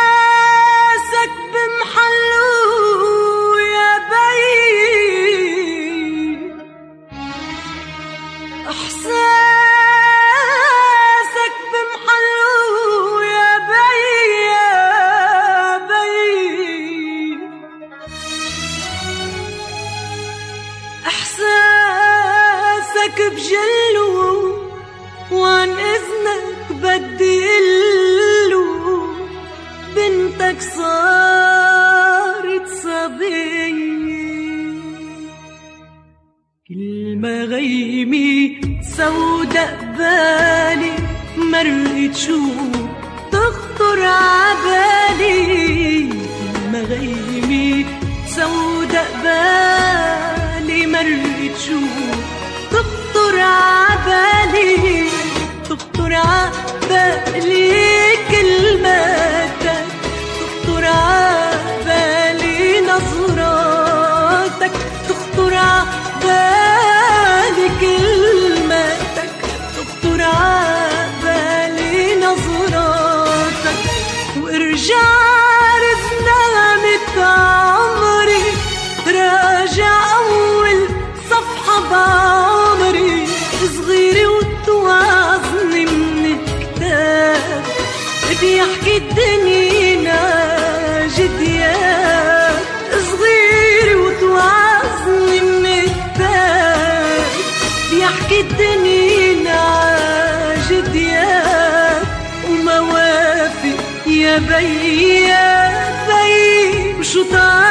إحساسك بمحلو يا بي إحساسك بمحله يا بي يا بي إحساسك بنتك صارت صبية كل ما غيمي سودا قبالي مرقت شو تخطر عبالي. كل ما غيمي سودا قبالي تخطر عبالي نظراتك وارجع عمري راجع أول صفحة بعمري صغيرة وتوعظني من الكتاب. بدي أحكي الدنيا جديات صغيرة وتوعظني من الدنيا وموافق يا بي وشو تعال